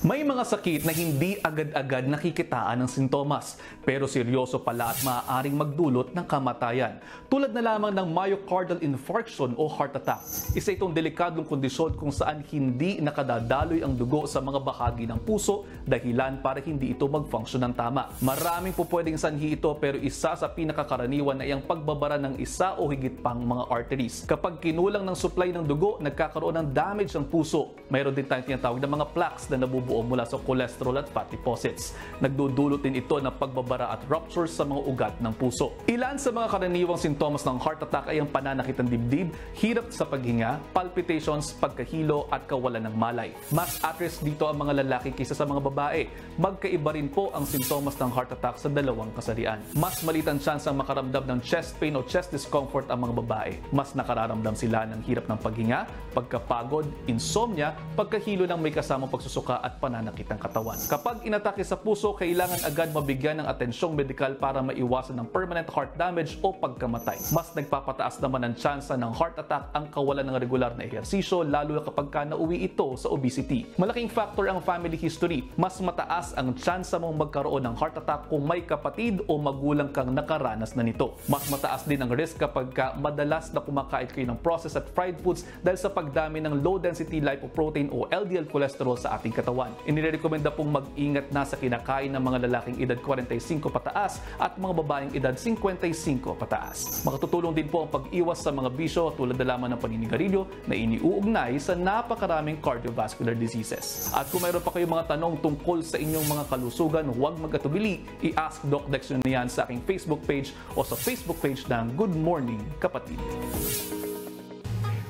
May mga sakit na hindi agad-agad nakikitaan ng sintomas, pero seryoso pala at maaaring magdulot ng kamatayan. Tulad na lamang ng myocardial infarction o heart attack. Isa itong delikadong kondisyon kung saan hindi nakadadaloy ang dugo sa mga bahagi ng puso dahilan para hindi ito mag-function ng tama. Maraming po pwedeng sanhi ito pero isa sa pinakakaraniwan ay ang pagbabara ng isa o higit pang mga arteries. Kapag kinulang ng supply ng dugo, nagkakaroon ng damage ang puso. Mayroon din tayong tinatawag na mga plaques na nabubuo nabubuo mula sa cholesterol at fat deposits. Nagdudulot din ito ng pagbabara at ruptures sa mga ugat ng puso. Ilan sa mga karaniwang sintomas ng heart attack ay ang pananakit ng dibdib, hirap sa paghinga, palpitations, pagkahilo at kawalan ng malay. Mas at risk dito ang mga lalaki kaysa sa mga babae. Magkaiba rin po ang sintomas ng heart attack sa dalawang kasarian. Mas malitan chance ang makaramdam ng chest pain o chest discomfort ang mga babae. Mas nakararamdam sila ng hirap ng paghinga, pagkapagod, insomnia, pagkahilo ng may kasamang pagsusuka at pananakit ng katawan. Kapag inatake sa puso, kailangan agad mabigyan ng atensyong medikal para maiwasan ng permanent heart damage o pagkamatay. Mas nagpapataas naman ang tsansa ng heart attack ang kawalan ng regular na ehersisyo lalo na kapag ka nauwi ito sa obesity. Malaking factor ang family history. Mas mataas ang tsansa mong magkaroon ng heart attack kung may kapatid o magulang kang nakaranas na nito. Mas mataas din ang risk kapag ka madalas na kumakain kayo ng processed at fried foods dahil sa pagdami ng low density lipoprotein o LDL cholesterol sa ating katawan. Inirekomenda pong mag-ingat na sa kinakain ng mga lalaking edad 45 pataas at mga babaeng edad 55 pataas. Makatutulong din po ang pag-iwas sa mga bisyo tulad na lamang ng paninigarilyo na iniuugnay sa napakaraming cardiovascular diseases. At kung mayroon pa kayong mga tanong tungkol sa inyong mga kalusugan, huwag mag-atubili, i-ask Doc Dex yan sa aking Facebook page o sa Facebook page ng Good Morning Kapatid.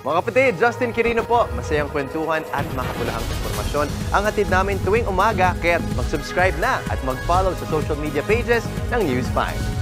Mga kapatid, Justin Quirino po. Masayang kwentuhan at makapulahang informasyon ang hatid namin tuwing umaga. Kaya mag-subscribe na at mag-follow sa social media pages ng News 5.